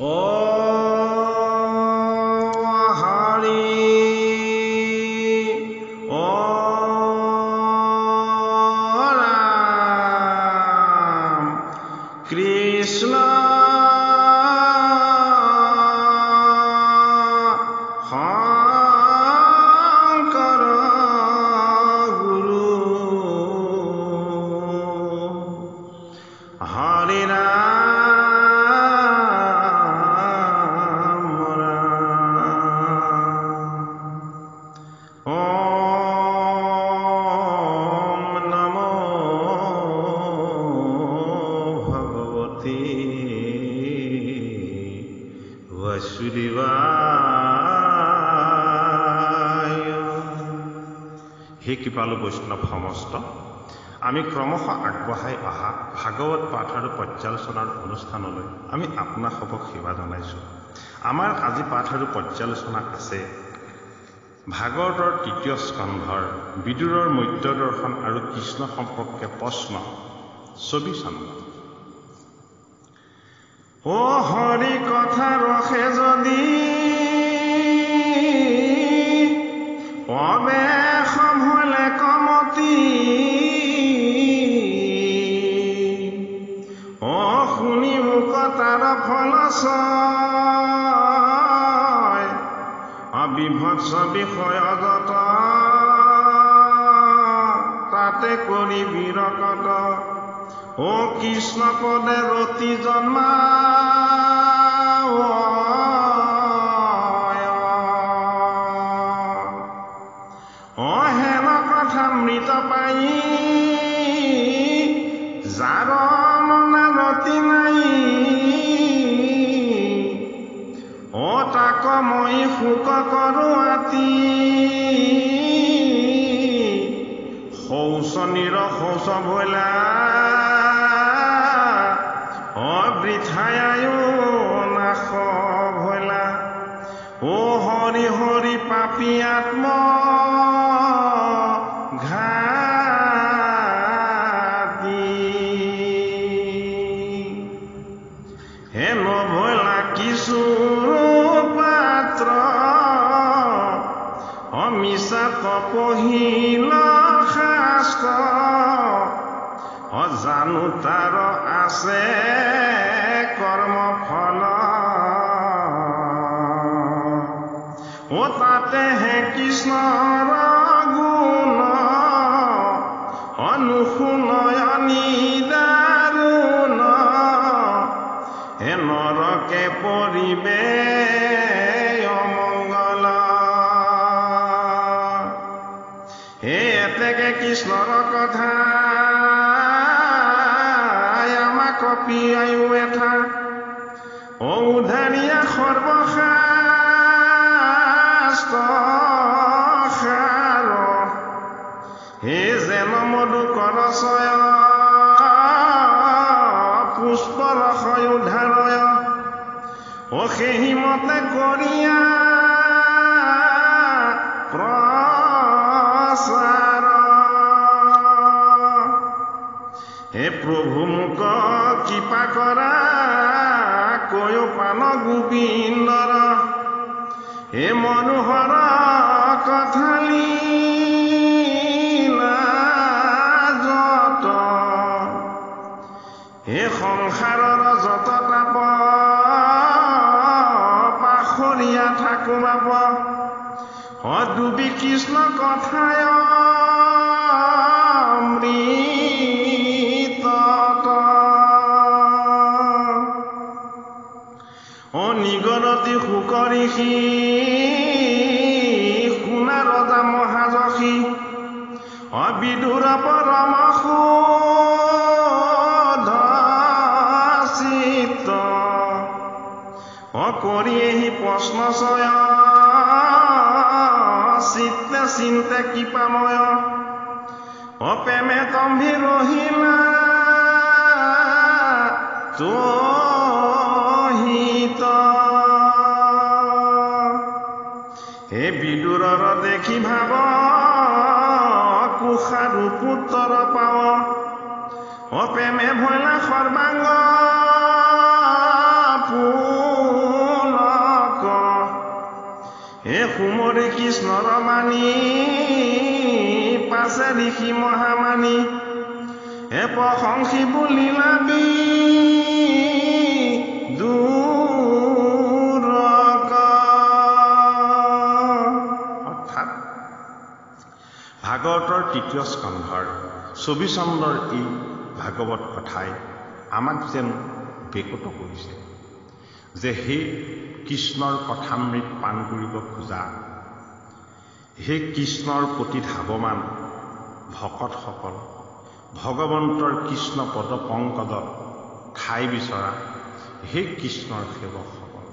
哦。হে কৃপালু বৈষ্ণৱ সমস্ত আমি ক্ৰমশঃ আগবঢ়াই অহা ভাগৱত পাঠ আৰু পৰ্যালোচনাৰ অনুষ্ঠানলৈ আমি আপোনাক সবক সেৱা জনাইছোঁ। আমাৰ আজি পাঠ আৰু পৰ্যালোচনা আছে ভাগৱতৰ তৃতীয় স্কন্ধৰ বিদুৰৰ মধ্য দৰ্শন আৰু কৃষ্ণ সম্পৰ্কে প্ৰশ্ন। ছবি চন্দ অ' হৰি কথা ৰখে যদি অবে সমলে কমতি। অ' শুনি মোক তাৰ ফল অবিভৎস বিষয়গত তাতে কৰি বিৰকত। ও কৃষ্ণ পদে ৰতি জন্মা be at more. নৰকে পৰিবে সেই মতে কৰিয়া হে প্ৰভু মোক কৃপা কৰা কয়ো পান গোবিন্দৰ। হে মনোহৰ কথালি। অদ্রুবি কৃষ্ণ কথায় অমৃত অনিগরতি সুকরিষি শুনা ৰজা মহাযশী অবিদুৰ অ অকৰি প্ৰশ্ন চয় sinta kipamoyo অপেমে tomhi rohila তহিত হে বিদুৰৰ দেখি ভাব, কুষাৰু পুত্ৰৰ পাৱ। অপেমে ভৈলা সৰ্বাংগ, পুলক। হে সুমৰি কি পাছে দিশি মহামানী। হে প্ৰশংসী বুলি লাবি অৰ্থাৎ ভাগৱতৰ তৃতীয় স্কন্ধৰ চৌবিশ চন্দ্ৰৰ এই ভাগৱত কথাই আমাক যেন বেকত কৰিছে যে সেই কৃষ্ণৰ কথামৃত পাণ কৰিব খোজা সেই কৃষ্ণৰ প্ৰতি ধাৱমান ভকতসকল ভগৱন্তৰ কৃষ্ণ পদ পংকজত ঠাই বিচৰা সেই কৃষ্ণৰ সেৱকসকল।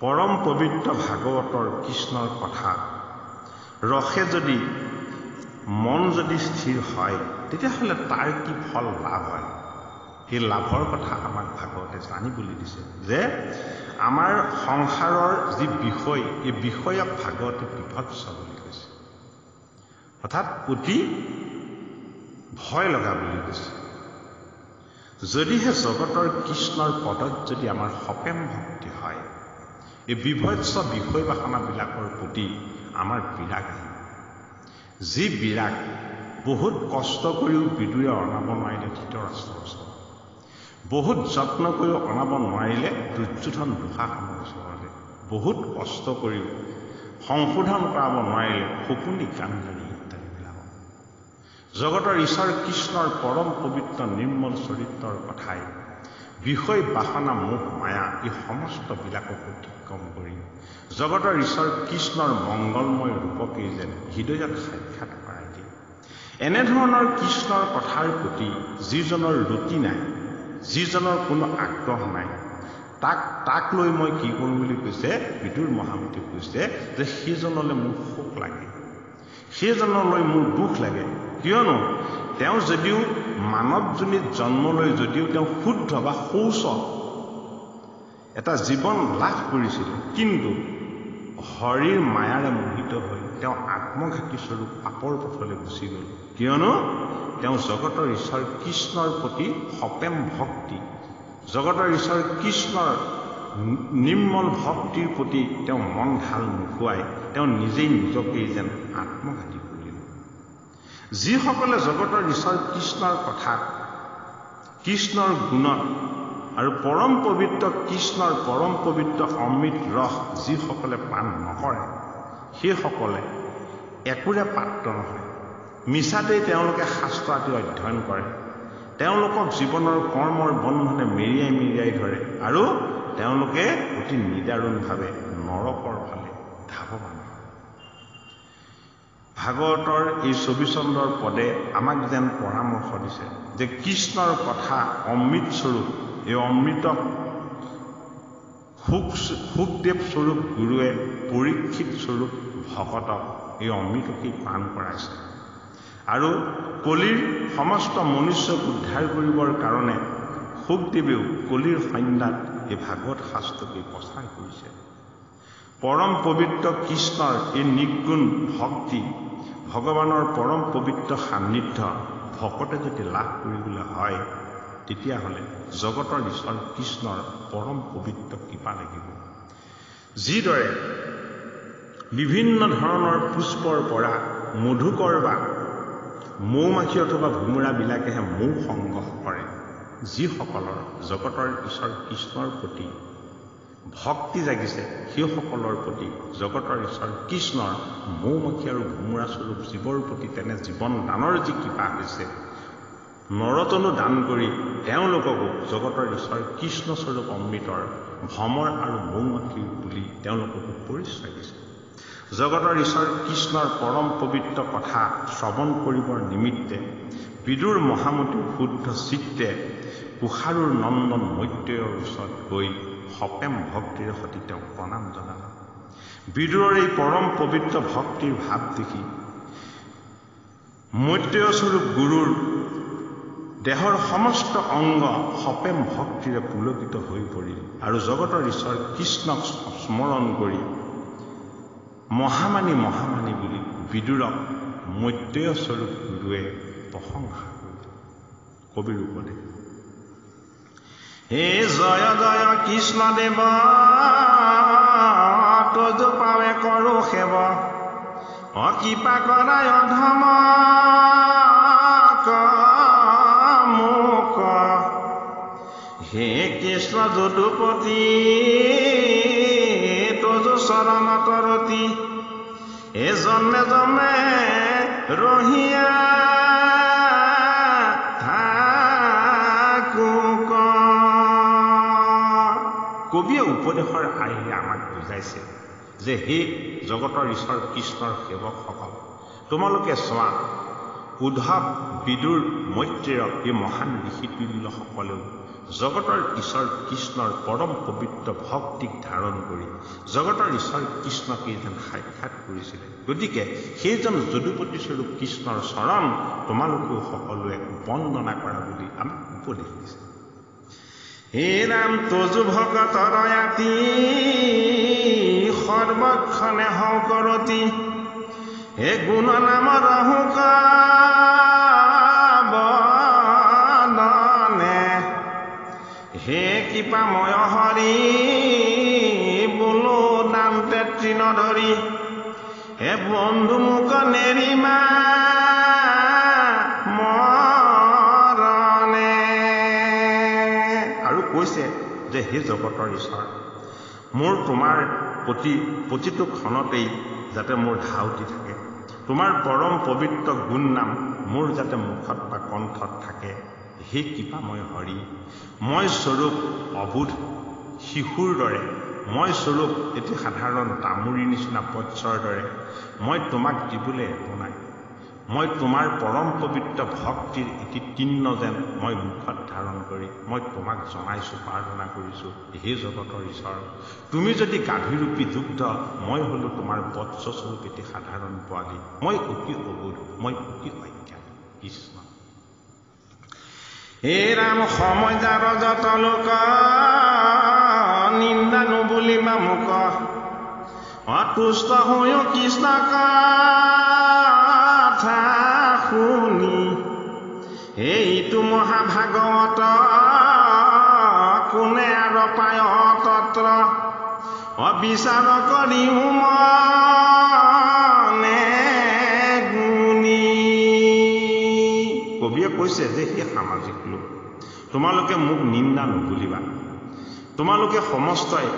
পৰম পবিত্ৰ ভাগৱতৰ কৃষ্ণৰ কথা ৰসে যদি মন যদি স্থিৰ হয় তেতিয়াহ'লে তাৰ কি ফল লাভ হয়? সেই লাভৰ কথা আমাক ভাগৱতে জানিবলৈ দিছে যে আমাৰ সংসাৰৰ যি বিষয় এই বিষয়ক ভাগৱতে বিভৎস বুলি কৈছে। অৰ্থাৎ অতি ভয় লগা বুলি কৈছে। যদিহে জগতৰ কৃষ্ণৰ পদত যদি আমাৰ সপেম ভক্তি হয় এই বিভৎস বিষয় বাসনাবিলাকৰ প্ৰতি আমাৰ বিৰাগ আহিব। যি বিৰাগ বহুত কষ্ট কৰিও বিদুৰে অনাব নোৱাৰিলে ধৃতৰাষ্ট্ৰৰ ওচৰত বহুত যত্ন কৰিও অনাব নোৱাৰিলে দুৰ্যোধন দুঃশাসনৰ ওচৰলৈ বহুত কষ্ট কৰিও সংশোধন কৰাব নোৱাৰিলে শকুনি গান্ধাৰী ইত্যাদিবিলাকক। জগতৰ ঈশ্বৰ কৃষ্ণৰ পৰম পবিত্ৰ নিৰ্মল চৰিত্ৰৰ কথাই বিষয় বাসনা মোহ মায়া এই সমস্তবিলাকক অতিক্ৰম কৰি জগতৰ ঈশ্বৰ কৃষ্ণৰ মংগলময় ৰূপকেই যেন হৃদয়ত সাক্ষাৎ কৰাই দিয়ে। এনেধৰণৰ কৃষ্ণৰ কথাৰ প্ৰতি যিজনৰ ৰুটি নাই যিজনৰ কোনো আগ্ৰহ নাই তাক তাক লৈ মই কি কৰোঁ বুলি কৈছে বিদুৰ মহামতীয়ে কৈছে যে সেইজনলৈ মোৰ শোক লাগে। সেইজনলৈ মোৰ দুখ লাগে। কিয়নো তেওঁ যদিও মানৱজনীত জন্ম লৈ যদিও তেওঁ শুদ্ধ বা শৌচ এটা জীৱন লাভ কৰিছিল কিন্তু হৰিৰ মায়াৰে মোহিত হৈ তেওঁ আত্মঘাতী স্বৰূপ পাপৰ পথলৈ গুচি গ'ল। কিয়নো তেওঁ জগতৰ ঈশ্বৰ কৃষ্ণৰ প্ৰতি সপেম ভক্তি জগতৰ ঈশ্বৰ কৃষ্ণৰ নিৰ্মল ভক্তিৰ প্ৰতি তেওঁ মন ঢাল নোখোৱাই তেওঁ নিজেই নিজকেই যেন আত্মঘাতী কৰিলে যিসকলে জগতৰ ঈশ্বৰ কৃষ্ণৰ কথাত কৃষ্ণৰ গুণত আৰু পৰম পবিত্ৰ কৃষ্ণৰ পৰম পবিত্ৰ অমৃত ৰস যিসকলে পান নকৰে সেইসকলে একোৰে পাত্ৰ নহয়। মিছাতেই তেওঁলোকে শাস্ত্ৰ আদি অধ্যয়ন কৰে। তেওঁলোকক জীৱনৰ কৰ্মৰ বন্ধনে মেৰিয়াই মেৰিয়াই ধৰে আৰু তেওঁলোকে অতি নিদাৰুণভাৱে নৰকৰ ফালে ধাৱমান ভাগৱতৰ এই চৌবিচন্দ্ৰৰ পদে আমাক যেন পৰামৰ্শ দিছে যে কৃষ্ণৰ কথা অমৃতস্বৰূপ এই অমৃতক সুখ সুখদেৱ স্বৰূপ গুৰুৱে পৰীক্ষিত স্বৰূপ ভকতক এই অমৃতকেই পাণ কৰাইছে। আৰু কলিৰ সমস্ত মনুষ্যক উদ্ধাৰ কৰিবৰ কাৰণে সুখদেৱেও কলিৰ সন্ধ্যাত এই ভাগৱত শাস্ত্ৰকে প্ৰচাৰ কৰিছে। পৰম পবিত্ৰ কৃষ্ণৰ এই নিগুণ ভক্তি ভগৱানৰ পৰম পবিত্ৰ সান্নিধ্য ভকতে যদি লাভ কৰিবলৈ হয় তেতিয়াহ'লে জগতৰ ঈশ্বৰ কৃষ্ণৰ পৰম পবিত্ৰ কৃপা লাগিব। যিদৰে বিভিন্ন ধৰণৰ পুষ্পৰ পৰা মধুকৰ বা মৌ মাখি অথবা ভোমোৰাবিলাকেহে মৌ সংগ্ৰহ কৰে যিসকলৰ জগতৰ ঈশ্বৰ কৃষ্ণৰ প্ৰতি ভক্তি জাগিছে সেইসকলৰ প্ৰতি জগতৰ ঈশ্বৰ কৃষ্ণৰ মৌ মাখি আৰু ভোমোৰা স্বৰূপ জীৱৰ প্ৰতি তেনে জীৱন দানৰ যি কৃপা হৈছে নৰতনো দান কৰি তেওঁলোককো জগতৰ ঈশ্বৰ কৃষ্ণস্বৰূপ অমৃতৰ ভ্ৰমৰ আৰু মৌ মাখি বুলি তেওঁলোককো পৰিচয় দিছে। জগতৰ ঈশ্বৰ কৃষ্ণৰ পৰম পবিত্ৰ কথা শ্ৰৱণ কৰিবৰ নিমিত্তে বিদুৰ মহামতীৰ শুদ্ধ চিত্তে কুষাৰুৰ নন্দন মৈত্ৰেয়ৰ ওচৰত গৈ সপেম ভক্তিৰে সৈতে তেওঁক প্ৰণাম জনালে। বিদুৰৰ এই পৰম পবিত্ৰ ভক্তিৰ ভাৱ দেখি মৈত্ৰেয়স্বৰূপ গুৰুৰ দেহৰ সমস্ত অংগ সপেম ভক্তিৰে পুলকিত হৈ পৰিল আৰু জগতৰ ঈশ্বৰ কৃষ্ণক স্মৰণ কৰি মহামানী মহামানী বুলি বিদুৰক মৈত্ৰেয় স্বৰূপ গুৰুৱে প্ৰশংসা কবিৰ উপদেশ হে জয় জয় কৃষ্ণ দেৱ তজ পাৱে কৰো কৃপা কৰাই অধম মোক হে কৃষ্ণ যদুপতি চৰণত ৰতি এ জন্মে জন্মে ৰহিয়া কবিয়ে উপদেশৰ আইলে আমাক বুজাইছে যে সেই জগতৰ ঈশ্বৰ কৃষ্ণৰ সেৱকসকল তোমালোকে চোৱা উদ্ধৱ বিদুৰ মৈত্ৰেয় এই মহান ঋষিতুল্যসকলেও জগতৰ ঈশ্বৰ কৃষ্ণৰ পৰম পবিত্ৰ ভক্তিক ধাৰণ কৰি জগতৰ ঈশ্বৰ কৃষ্ণকে যেন সাক্ষাৎ কৰিছিলে। গতিকে সেইজন যদুপতিস্বৰূপ কৃষ্ণৰ চৰণ তোমালোকেও সকলোৱে বন্দনা কৰা বুলি আমাক উপদেশ দিছে। হে ৰাম তজু ভকত ৰয়াতি সৰ্বক্ষণে শংকৰতি হে গুণ নাম ৰহুকাবনে হে কৃপাময় হৰি বোলো দান্তে তৃণ ধৰি হে বন্ধু মোক নেৰিমা আৰু কৈছে যে হে জগতৰ ঈশ্বৰ মোৰ তোমাৰ প্ৰতি প্ৰতিটো ক্ষণতেই যাতে মোৰ ধাউতি থাকে। তোমাৰ পৰম পবিত্ৰ গুণ নাম মোৰ যাতে মুখত বা কণ্ঠত থাকে। হে কৃপাময় হৰি মই স্বৰূপ অবোধ শিশুৰ দৰে মই স্বৰূপ এটি সাধাৰণ তামোৰীৰ নিচিনা পক্ষৰ দৰে মই তোমাক দিবলৈ একো নাই। মই তোমাৰ পৰম পবিত্ৰ ভক্তিৰ এটি তিন্ন যেন মই মুখত ধাৰণ কৰি মই তোমাক জনাইছোঁ প্ৰাৰ্থনা কৰিছোঁ হে জগতৰ ঈশ্বৰ। তুমি যদি গাভীৰূপী যুক্ত মই হ'লো তোমাৰ বৎসস্বৰূপ এটি সাধাৰণ পোৱালী। মই অতি অবোধ মই অতি অজ্ঞান। কৃষ্ণ হে ৰাম সময় যাৰ যত লোক নিন্দা নুবুলিবা মোক অতুষ্ট হৈও কৃষ্ণ কথা শুনি এইটো মহাভাগৱত কোনে আৰু পায় তত্ৰ অবিচাৰ কৰিও মনে কৈছে যে সেই সামাজিক লোক তোমালোকে মোক নিন্দা নুবুলিবা। তোমালোকে সমস্তই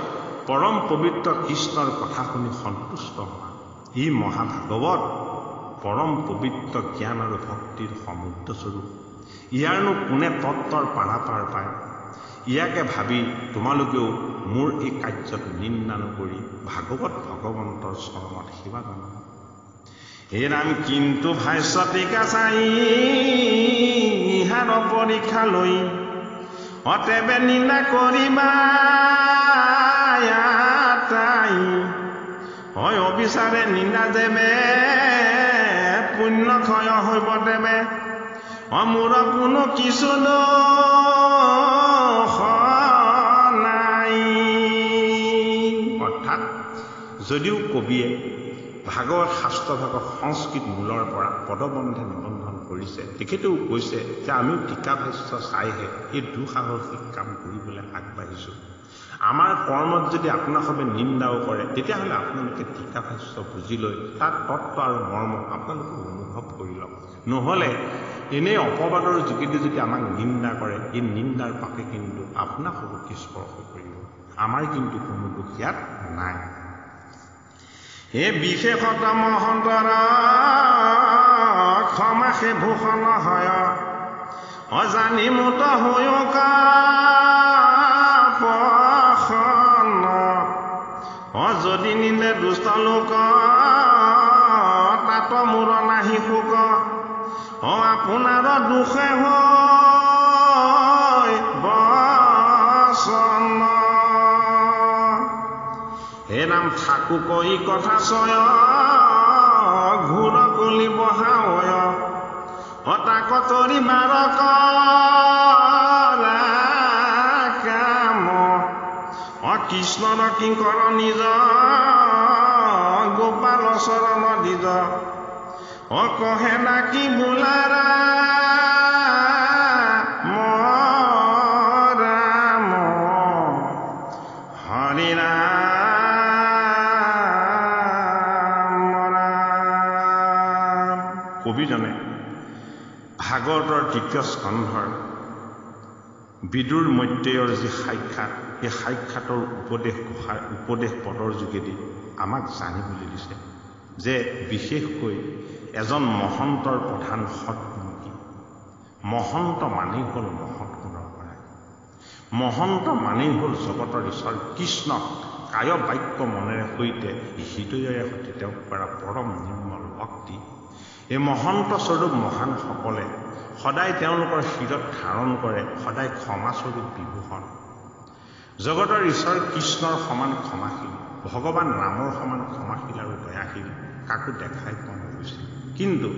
পৰম পবিত্ৰ কৃষ্ণৰ কথা শুনি সন্তুষ্ট হোৱা। ই মহাভাগৱত পৰম পবিত্ৰ জ্ঞান আৰু ভক্তিৰ সমুদ্ৰস্বৰূপ। ইয়াৰনো কোনে তত্বৰ পাৰাপাৰ পায়? ইয়াকে ভাবি তোমালোকেও মোৰ এই কাৰ্যত নিন্দা নকৰি ভাগৱত ভগৱন্তৰ চৰণত সেৱা জনোৱা হে ৰাম কিন্তু ভাষ্যতিকা চাই ইহাৰ পৰীক্ষা লৈ। অতেবে নিন্দা তাই হয় অবিচাৰে নিন্দা দেৱে পুণ্য ক্ষয় হৈব দেৱে অমূৰ কোনো কিছু নাই। অৰ্থাৎ যদিও কবিয়ে ভাগৱত শাস্ত্ৰভাগৰ সংস্কৃত মূলৰ পৰা পদবন্ধে নিবন্ধন কৰিছে তেখেতেও কৈছে যে আমিও টিকা ভাষ্য চাইহে এই দুঃসাহসিক কাম কৰিবলৈ আগবাঢ়িছোঁ। আমাৰ কৰ্মত যদি আপোনালোকে নিন্দাও কৰে তেতিয়াহ'লে আপোনালোকে টিকা ভাষ্য বুজি লৈ তাৰ তত্ত্ব আৰু মৰ্ম আপোনালোকে অনুভৱ কৰি লওক। নহ'লে এনেই অপবাদৰ যোগেদি যদি আমাক নিন্দা কৰে এই নিন্দাৰ পাকে কিন্তু আপোনাক স্পৰ্শ কৰিব? আমাৰ কিন্তু কোনো দুখ ইয়াত নাই। হে বিশেষত মহন্তৰ ক্ষমা সে ভূষণ হয়। অজানি মুত হৈও কাপন অ যদি নিলে দুষ্ট লোক তাত মূৰ নাহি শোক অ আপোনাৰ দুখে হৈ হে নাম ঠাকু কৈ কথা চয় ঘূৰ কলি বহাওয় হতাক তৰি বাৰক কাম কৃষ্ণৰ কিংকৰ নিজ। গোপাল চৰণ দিজ অ, কহে নাকি বোলাৰা ভাগৱতৰ তৃতীয় স্কন্ধৰ বিদুৰ মৈত্ৰেয়ৰ যি সাক্ষাৎ সেই সাক্ষাতৰ উপদেশ ঘোষাৰ উপদেশ পদৰ যোগেদি আমাক জানিবলৈ দিছে যে বিশেষকৈ এজন মহন্তৰ প্ৰধান সৎগুণ কি মহন্ত মানেই হ'ল মহৎ গুণৰ পৰা মহন্ত মানেই হ'ল জগতৰ ঈশ্বৰ কৃষ্ণক কায় বাক্য মনেৰে সৈতে হৃদয়েৰে সৈতে তেওঁক কৰা পৰম নিৰ্মল ভক্তি। এই মহন্ত স্বৰূপ মহানসকলে সদায় তেওঁলোকৰ শিৰত ধাৰণ কৰে সদায় ক্ষমাস্বৰূপ বিভূষণ। জগতৰ ঈশ্বৰ কৃষ্ণৰ সমান ক্ষমাশীল ভগৱান ৰামৰ সমান ক্ষমাশীল আৰু দয়াশীল কাকো দেখাই পোৱা নগৈছিল। কিন্তু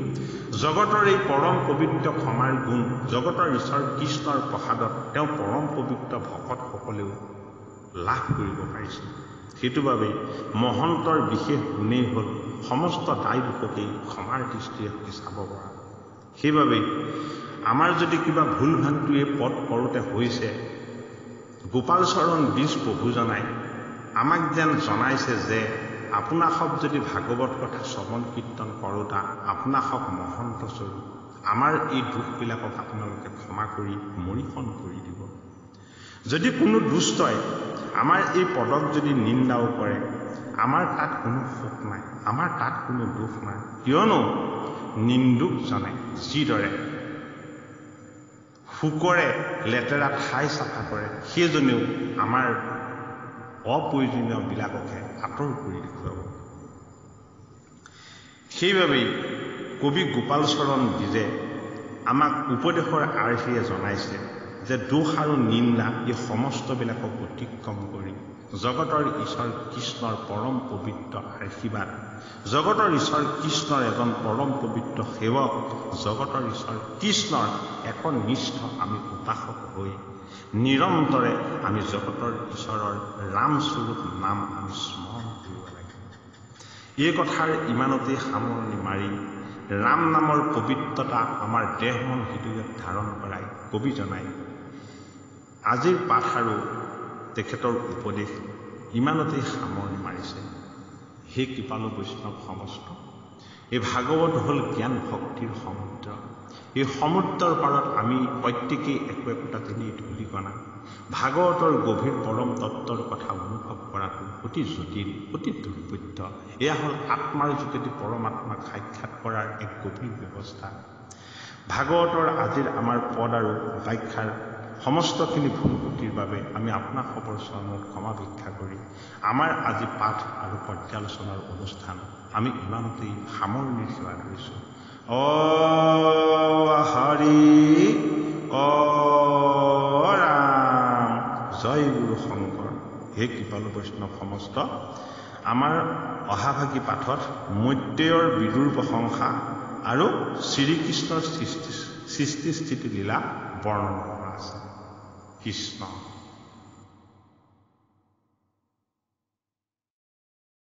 জগতৰ এই পৰম পবিত্ৰ ক্ষমাৰ গুণ জগতৰ ঈশ্বৰ কৃষ্ণৰ প্ৰসাদত তেওঁ পৰম পবিত্ৰ ভকতসকলেও লাভ কৰিব পাৰিছিল। সেইটো বাবেই মহন্তৰ বিশেষ গুণেই হ'ল সমস্ত দায় দোষকেই ক্ষমাৰ দৃষ্টিৰে সৈতে চাব পৰা। সেইবাবেই আমাৰ যদি কিবা ভুল ভ্ৰান্তিয়ে পদ কৰোঁতে হৈছে গোপালচৰণ বীজ প্ৰভুজনাই আমাক যেন জনাইছে যে আপোনাসক যদি ভাগৱত কথা শ্ৰৱণ কীৰ্তন কৰোঁতা আপোনাসক মহন্ত স্বৰূপ আমাৰ এই দোষবিলাকক আপোনালোকে ক্ষমা কৰি মৰিষণ কৰি দিব। যদি কোনো দুষ্টই আমাৰ এই পদক যদি নিন্দাও কৰে আমাৰ তাত কোনো সুখ নাই। আমাৰ তাত কোনো দুখ নাই। কিয়নো নিন্দুকজনে যিদৰে শোকৰে লেতেৰা ঠাই চাফা কৰে সেইজনেও আমাৰ অপ্ৰয়োজনীয়বিলাককহে আঁতৰ কৰি দেখুৱাব। সেইবাবেই কবি গোপালচৰণ দ্বিজে আমাক উপদেশৰ আৰ্হিৰে জনাইছে যে দোষ আৰু নিন্দা এই সমস্তবিলাকক অতিক্ৰম কৰি জগতৰ ঈশ্বৰ কৃষ্ণৰ পৰম পবিত্ৰ আশীৰ্বাদ। জগতৰ ঈশ্বৰ কৃষ্ণৰ এজন পৰম পবিত্ৰ সেৱক। জগতৰ ঈশ্বৰ কৃষ্ণৰ একনিষ্ঠ আমি উপাসক হৈ নিৰন্তৰে আমি জগতৰ ঈশ্বৰৰ ৰামস্বৰূপ নাম আমি স্মৰণ কৰিব লাগিব এই কথাৰ ইমানতেই সামৰণি মাৰি ৰাম নামৰ পবিত্ৰতা আমাৰ দেহ মন হৃদয়ত ধাৰণ কৰাই কবি জনাই আজিৰ পাঠ আৰু তেখেতৰ উপদেশ ইমানতেই সামৰণি মাৰিছে। সেই কৃপালু বৈষ্ণৱ সমস্ত এই ভাগৱত হ'ল জ্ঞান ভক্তিৰ সমুদ্ৰ। এই সমুদ্ৰৰ পাৰত আমি প্ৰত্যেকেই একো একোটা তেনেই ধূলিকণা ভাগৱতৰ গভীৰ পৰম তত্বৰ কথা অনুভৱ কৰাটো অতি জটিল অতি দুৰ্বৃত্ত এয়া হ'ল আত্মাৰ যোগেদি পৰমাত্মাক সাক্ষাৎ কৰাৰ এক গভীৰ ব্যৱস্থা। ভাগৱতৰ আজিৰ আমাৰ পদ আৰু ব্যাখ্যাৰ সমস্তখিনি ভুল ত্ৰুটিৰ বাবে আমি আপোনাক সবৰ চৰণত ক্ষমা ভিক্ষা কৰি আমাৰ আজি পাঠ আৰু পৰ্যালোচনাৰ অনুষ্ঠান আমি ইমানতেই সামৰণিৰ সেৱা ধৰিছোঁ অ হৰি অ ৰাম জয় গুৰু শংকৰ। হে কৃপালু বৈষ্ণৱ সমস্ত আমাৰ অহাভাগী পাঠত মৈত্ৰেয়ৰ বিদুৰ প্ৰশংসা আৰু শ্ৰীকৃষ্ণৰ সৃষ্টি সৃষ্টি স্থিতি লীলা বৰ্ণনা। কৰা আছে কৃষ্ণ